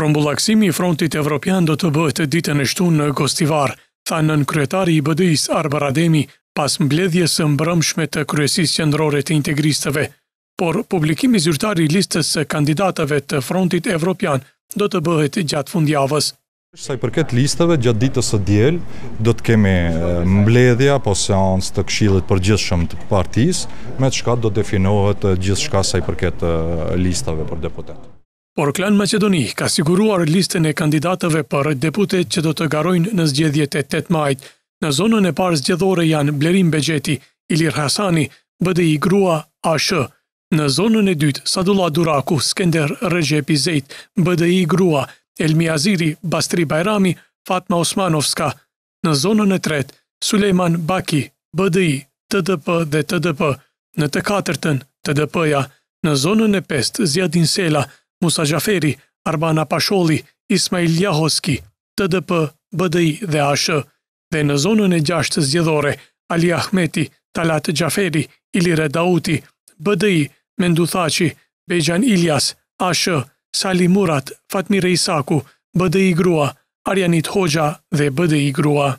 Rrumbullakësimi i frontit evropian do të bëhet ditën e shtunë në Gostivar, tha nënkryetari i BDI-së Arbër Ademi pas mbledhjes së mbrëmshme të Kryesisë Qendrore të Integristëve. Por publikimi zyrtar i listës së kandidatëve të Frontit Evropian do të bëhet gjatë fundjavës. Sa i përket listave, gjatë ditës së diel do të kemi mbledhje apo seancë të Këshillit Përgjithshëm të partisë, me çka do të definohet gjithçka sa i përket listave për deputet. Por Klan Maqedoni ka siguruar listën e kandidatëve për deputet që do të garojnë në zgjedhjet e tetë majit. Në zonën e parë zgjedhore janë Blerim Bexheti, Ilir Hasani, BDI Grua, ASh, Në zonën e dytë, Sadullah Duraku, Skender Rexhepi Zejt, BDI Grua, Elmi Aziri, Bastri Bajrami, Fatma Osmanovska. Në zonën e tretë, Sulejman Baki, BDI, TDP dhe TDP. Në të katërtën, TDP-ja. Në zonën e pestë, Ziadin Sela, Musa Xhaferi, Arbana Pasholli, Ismail Jahoski, TDP, BDI dhe ASH. dhe në zonën e gjashtë zgjedhore, Ali Ahmeti, Talat Xhaferi, Ilire Dauti, BDI, Menduh Thaçi, Bexhan Iljas, ASh, Sali Murat, Fatmire Isaku, BDI Grua, Arjanit Hoxha dhe BDI Grua.